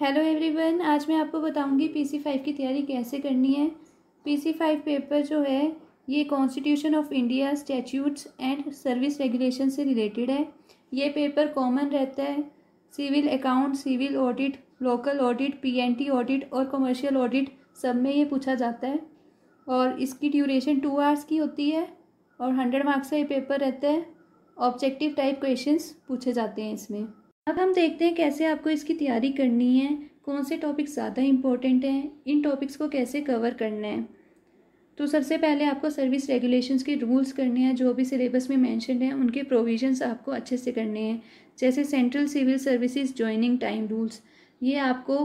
Hello everyone आज मैं आपको बताऊँगी पीसी फाइव की तैयारी कैसे करनी है। पीसी फाइव पेपर जो है, ये constitution of India statutes and service regulation से रिलेटेड है। ये पेपर कॉमन रहता है। Civil account civil audit local audit PNT audit और कमर्शियल ऑडिट सब में ये पूछा जाता है। और इसकी ड्यूरेशन टू आवर्स की होती है और हंड्रेड मार्क्स का ये पेपर रहता है। ऑब्जेक्टिव टाइप क्वेश्चंस पूछे जाते हैं इसमें। अब हम देखते हैं कैसे आपको इसकी तैयारी करनी है, कौन से टॉपिक ज़्यादा इम्पोर्टेंट हैं, इन टॉपिक्स को कैसे कवर करना है। तो सबसे पहले आपको सर्विस रेगुलेशंस के रूल्स करने हैं, जो भी सिलेबस में मैंशन हैं, उनके प्रोविजंस आपको अच्छे से करने हैं। जैसे central civil services joining time rules ये आपको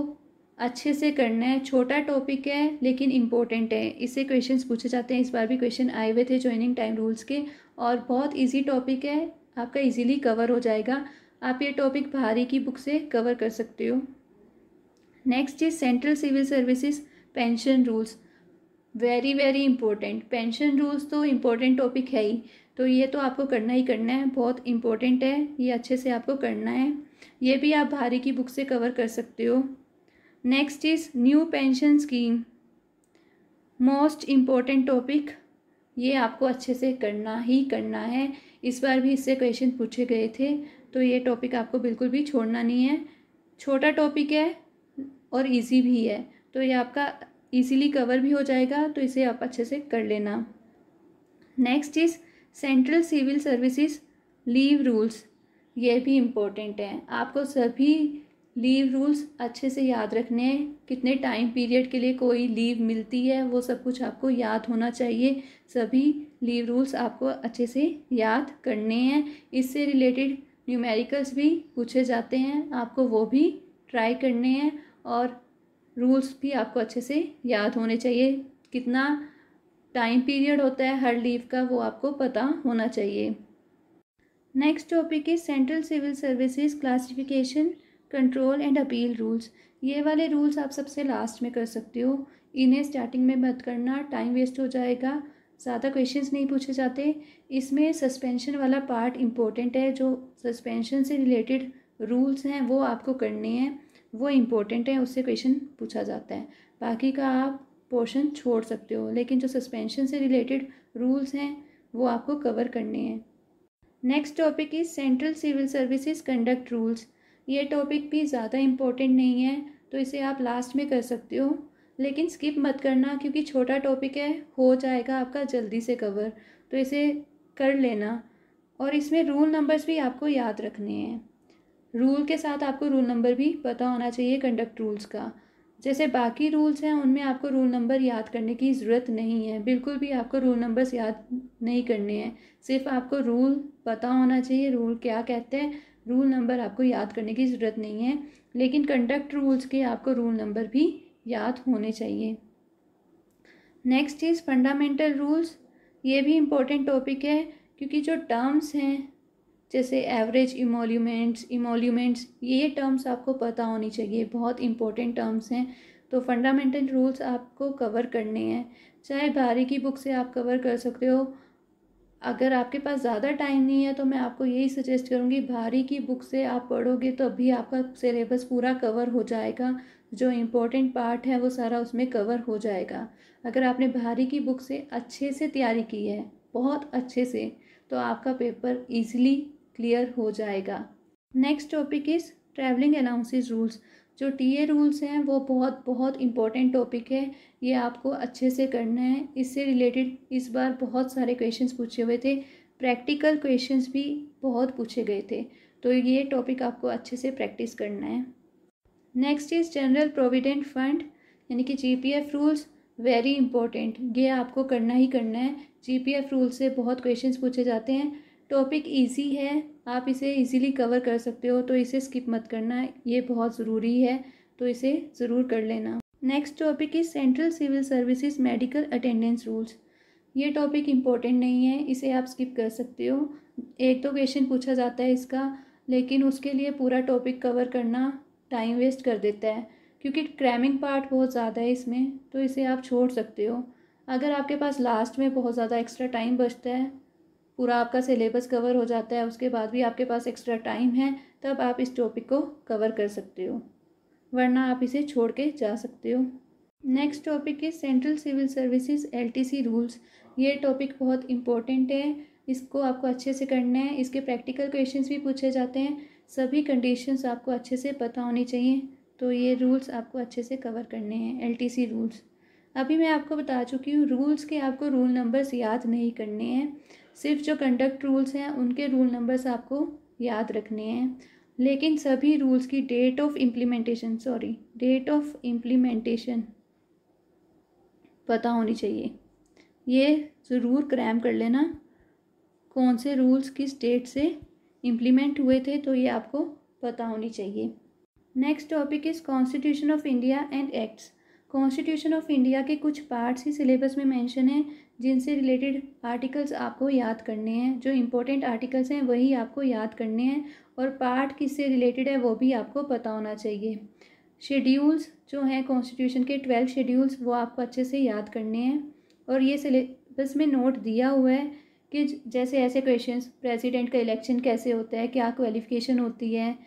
अच्छे से करना है। छोटा टॉपिक है, लेकिन इम्पोर्टेंट है। इससे क्वेश्चंस पूछे जाते हैं। इस बार भी क्वेश्चन आए हुए थे ज्वाइनिंग टाइम रूल्स के, और बहुत ईजी टॉपिक है। आपका ईजिली कवर हो जाएगा। आप ये टॉपिक भारी की बुक से कवर कर सकते हो। Next is central civil services pension rules very very important pension rules तो इम्पोर्टेंट टॉपिक है ही। तो ये तो आपको करना ही करना है। बहुत इम्पोर्टेंट है। ये अच्छे से आपको करना है। ये भी आप भारी की बुक से कवर कर सकते हो। Next is new pension scheme most important topic ये आपको अच्छे से करना ही करना है। इस बार भी इससे क्वेश्चन पूछे गए थे। तो ये टॉपिक आपको बिल्कुल भी छोड़ना नहीं है। छोटा टॉपिक है और इजी भी है। तो ये आपका इजीली कवर भी हो जाएगा तो इसे आप अच्छे से कर लेना। Next is central civil services leave rules ये भी इम्पोर्टेंट है। आपको सभी लीव रूल्स अच्छे से याद रखने हैं। कितने टाइम पीरियड के लिए कोई लीव मिलती है, वो सब कुछ आपको याद होना चाहिए। सभी लीव रूल्स आपको अच्छे से याद करने हैं। इससे रिलेटेड न्यूमेरिकल्स भी पूछे जाते हैं, आपको वो भी ट्राई करने हैं और रूल्स भी आपको अच्छे से याद होने चाहिए। कितना टाइम पीरियड होता है हर लीव का, वो आपको पता होना चाहिए। नेक्स्ट टॉपिक है central civil services classification control and appeal rules ये वाले रूल्स आप सबसे लास्ट में कर सकते हो। इन्हें स्टार्टिंग में मत करना टाइम वेस्ट हो जाएगा। ज़्यादा क्वेश्चंस नहीं पूछे जाते। इसमें सस्पेंशन वाला पार्ट इम्पोर्टेंट है, जो सस्पेंशन से रिलेटेड रूल्स हैं, वो आपको करने हैं। वो इम्पोर्टेंट है, उससे क्वेश्चन पूछा जाता है। बाकी का आप पोर्शन छोड़ सकते हो, लेकिन जो सस्पेंशन से रिलेटेड रूल्स हैं, वो आपको कवर करने हैं। Next topic is central civil services conduct rules ये टॉपिक भी ज़्यादा इम्पोर्टेंट नहीं है तो इसे आप लास्ट में कर सकते हो। लेकिन स्किप मत करना क्योंकि छोटा टॉपिक है, हो जाएगा आपका जल्दी से कवर तो इसे कर लेना। और इसमें रूल नंबर्स भी आपको याद रखने हैं। रूल के साथ आपको रूल नंबर भी पता होना चाहिए कंडक्ट रूल्स का। जैसे बाकी रूल्स हैं, उनमें आपको रूल नंबर याद करने की ज़रूरत नहीं है। बिल्कुल भी आपको रूल नंबर्स याद नहीं करने हैं। सिर्फ़ आपको रूल पता होना चाहिए रूल क्या कहते हैं। रूल नंबर आपको याद करने की ज़रूरत नहीं है। लेकिन कंडक्ट रूल्स के आपको रूल नंबर भी याद होने चाहिए। नेक्स्ट इज़ फंडामेंटल रूल्स ये भी इम्पोर्टेंट टॉपिक है, क्योंकि जो टर्म्स हैं, जैसे एवरेज इमोल्यूमेंट्स इमोल्यूमेंट्स ये टर्म्स आपको पता होनी चाहिए, बहुत इंपॉर्टेंट टर्म्स हैं। तो फंडामेंटल रूल्स आपको कवर करने हैं। चाहे बारी की बुक से आप कवर कर सकते हो। अगर आपके पास ज़्यादा टाइम नहीं है तो मैं आपको यही सजेस्ट करूँगी भारी की बुक से आप पढ़ोगे तो अभी आपका सिलेबस पूरा कवर हो जाएगा। जो इम्पोर्टेंट पार्ट है, वो सारा उसमें कवर हो जाएगा। अगर आपने भारी की बुक से अच्छे से तैयारी की है, बहुत अच्छे से तो आपका पेपर ईजिली क्लियर हो जाएगा। Next topic is travelling allowances rules जो टी ए रूल्स हैं, वो बहुत बहुत इंपॉर्टेंट टॉपिक है। ये आपको अच्छे से करना है। इससे रिलेटेड इस बार बहुत सारे क्वेश्चंस पूछे हुए थे। प्रैक्टिकल क्वेश्चंस भी बहुत पूछे गए थे। तो ये टॉपिक आपको अच्छे से प्रैक्टिस करना है। Next is general provident fund यानी कि जीपीएफ रूल्स वेरी इंपॉर्टेंट ये आपको करना ही करना है। जीपीएफ रूल से बहुत क्वेश्चंस पूछे जाते हैं। टॉपिक इजी है। आप इसे इजीली कवर कर सकते हो तो इसे स्किप मत करना। ये बहुत ज़रूरी है तो इसे ज़रूर कर लेना। Next topic is central civil services medical attendance rules ये टॉपिक इम्पोर्टेंट नहीं है, इसे आप स्किप कर सकते हो। एक तो क्वेश्चन पूछा जाता है इसका, लेकिन उसके लिए पूरा टॉपिक कवर करना टाइम वेस्ट कर देता है, क्योंकि क्रैमिंग पार्ट बहुत ज़्यादा है इसमें तो इसे आप छोड़ सकते हो। अगर आपके पास लास्ट में बहुत ज़्यादा एक्स्ट्रा टाइम बचता है, पूरा आपका सिलेबस कवर हो जाता है, उसके बाद भी आपके पास एक्स्ट्रा टाइम है, तब आप इस टॉपिक को कवर कर सकते हो, वरना आप इसे छोड़ के जा सकते हो। नेक्स्ट टॉपिक है central civil services LTC rules ये टॉपिक बहुत इंपॉर्टेंट है, इसको आपको अच्छे से करना है, इसके प्रैक्टिकल क्वेश्चंस भी पूछे जाते हैं। सभी कंडीशंस आपको अच्छे से पता होनी चाहिए तो ये रूल्स आपको अच्छे से कवर करने हैं एलटीसी रूल्स अभी मैं आपको बता चुकी हूँ रूल्स के आपको रूल नंबर्स याद नहीं करने हैं। सिर्फ़ जो कंडक्ट रूल्स हैं, उनके रूल नंबर्स आपको याद रखने हैं। लेकिन सभी रूल्स की date of implementation sorry date of implementation पता होनी चाहिए। ये ज़रूर क्रैम कर लेना, कौन से रूल्स किस डेट से इम्प्लीमेंट हुए थे तो ये आपको पता होनी चाहिए। Next topic is constitution of India and acts constitution of India के कुछ पार्ट्स ही सिलेबस में मेंशन हैं, जिनसे रिलेटेड आर्टिकल्स आपको याद करने हैं। जो इम्पोर्टेंट आर्टिकल्स हैं, वही आपको याद करने हैं, और पार्ट किससे रिलेटेड है, वो भी आपको पता होना चाहिए। शेड्यूल्स जो हैं कॉन्स्टिट्यूशन के ट्वेल्व शेड्यूल्स वो आपको अच्छे से याद करने हैं। और ये सिलेबस में नोट दिया हुआ है कि जैसे ऐसे क्वेश्चंस प्रेसिडेंट का इलेक्शन कैसे होता है, क्या क्वालिफिकेशन होती है,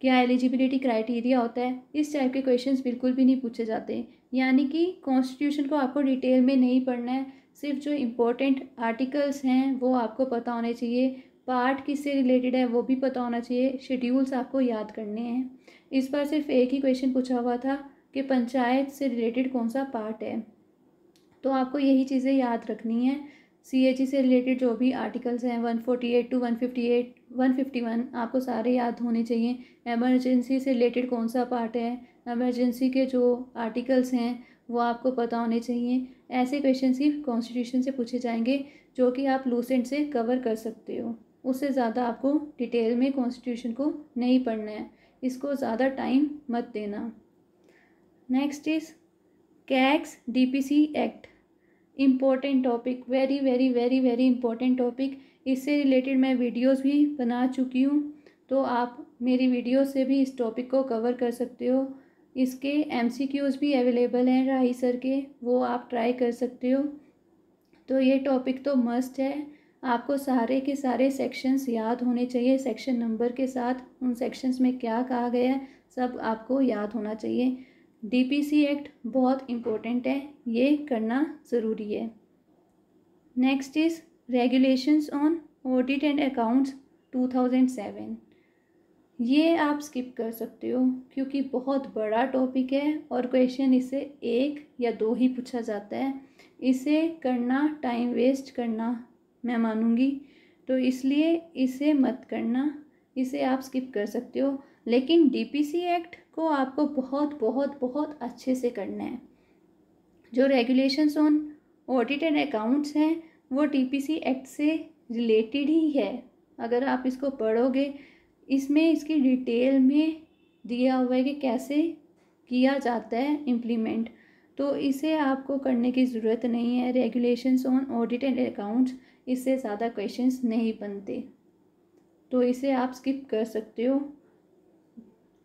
क्या एलिजिबिलिटी क्राइटेरिया होता है, इस टाइप के क्वेश्चंस बिल्कुल भी नहीं पूछे जाते। यानी कि कॉन्स्टिट्यूशन को आपको डिटेल में नहीं पढ़ना है, सिर्फ़ जो इम्पोर्टेंट आर्टिकल्स हैं, वो आपको पता होने चाहिए। पार्ट किससे रिलेटेड है, वो भी पता होना चाहिए। शेड्यूल्स आपको याद करने हैं। इस बार सिर्फ़ एक ही क्वेश्चन पूछा हुआ था कि पंचायत से रिलेटेड कौन सा पार्ट है। तो आपको यही चीज़ें याद रखनी है। सी ई से रिलेटेड जो भी आर्टिकल्स हैं one forty eight to one fifty eight one fifty one आपको सारे याद होने चाहिए। एमरजेंसी से रिलेटेड कौन सा पार्ट है? एमरजेंसी के जो आर्टिकल्स हैं, वो आपको पता होने चाहिए। ऐसे क्वेश्चन ही कॉन्स्टिट्यूशन से पूछे जाएँगे, जो कि आप लूसेंट से कवर कर सकते हो। उससे ज़्यादा आपको डिटेल में कॉन्स्टिट्यूशन को नहीं पढ़ना है। इसको ज़्यादा टाइम मत देना। Next is CAG's DPC act important topic very very very very important topic इससे रिलेटेड मैं वीडियोस भी बना चुकी हूँ तो आप मेरी वीडियो से भी इस टॉपिक को कवर कर सकते हो। इसके एम भी अवेलेबल हैं राही सर के, वो आप ट्राई कर सकते हो। तो ये टॉपिक तो मस्ट है। आपको सारे के सारे सेक्शंस याद होने चाहिए सेक्शन नंबर के साथ उन सेक्शंस में क्या कहा गया है, सब आपको याद होना चाहिए। डीपीसी एक्ट बहुत इम्पोर्टेंट है, ये करना ज़रूरी है। Next is regulations on audit and accounts 2007 ये आप स्किप कर सकते हो, क्योंकि बहुत बड़ा टॉपिक है और क्वेश्चन इसे एक या दो ही पूछा जाता है। इसे करना टाइम वेस्ट करना मैं मानूँगी तो इसलिए इसे मत करना, इसे आप स्किप कर सकते हो। लेकिन डीपीसी एक्ट को आपको बहुत बहुत बहुत अच्छे से करना है। जो regulations on audit and accounts हैं, वो डीपीसी एक्ट से रिलेटेड ही है। अगर आप इसको पढ़ोगे, इसमें इसकी डिटेल में दिया हुआ है कि कैसे किया जाता है इम्प्लीमेंट तो इसे आपको करने की ज़रूरत नहीं है। Regulations on audit and accounts इससे ज़्यादा क्वेश्चंस नहीं बनते। तो इसे आप स्किप कर सकते हो।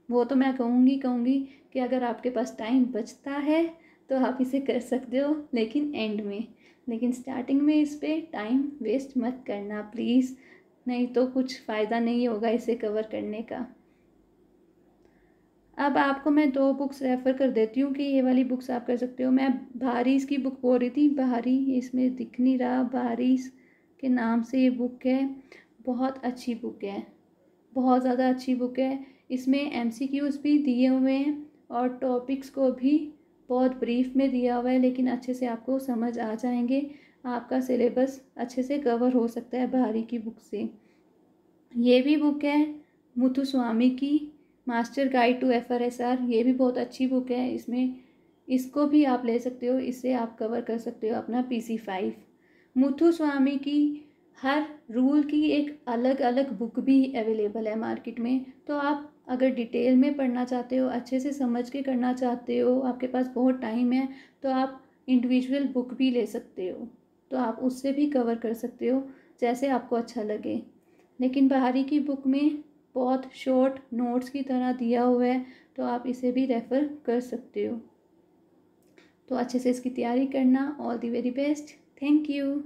वो तो मैं कहूँगी कहूँगी कि अगर आपके पास टाइम बचता है तो आप इसे कर सकते हो, लेकिन एंड में। लेकिन स्टार्टिंग में इस पर टाइम वेस्ट मत करना प्लीज़ नहीं तो कुछ फ़ायदा नहीं होगा इसे कवर करने का। अब आपको मैं दो बुक्स रेफ़र कर देती हूँ कि ये वाली बुक्स आप कर सकते हो। मैं भारीस की बुक बोल रही थी। भारी इसमें दिख नहीं रहा। भारीस के नाम से ये बुक है। बहुत अच्छी बुक है। बहुत ज़्यादा अच्छी बुक है। इसमें एम भी दिए हुए हैं और टॉपिक्स को भी बहुत ब्रीफ में दिया हुआ है, लेकिन अच्छे से आपको समझ आ जाएँगे। आपका सिलेबस अच्छे से कवर हो सकता है बाहरी की बुक से। ये भी बुक है मुथु स्वामी की master guide to F R S R ये भी बहुत अच्छी बुक है। इसमें इसको भी आप ले सकते हो। इससे आप कवर कर सकते हो अपना P C five Muthu Swami की हर रूल की एक अलग अलग बुक भी अवेलेबल है मार्केट में। तो आप अगर डिटेल में पढ़ना चाहते हो, अच्छे से समझ के करना चाहते हो, आपके पास बहुत टाइम है तो आप इंडिविजुअल बुक भी ले सकते हो। तो आप उससे भी कवर कर सकते हो, जैसे आपको अच्छा लगे। लेकिन बाहरी की बुक में बहुत शॉर्ट नोट्स की तरह दिया हुआ है तो आप इसे भी रेफ़र कर सकते हो। तो अच्छे से इसकी तैयारी करना all the very best thank you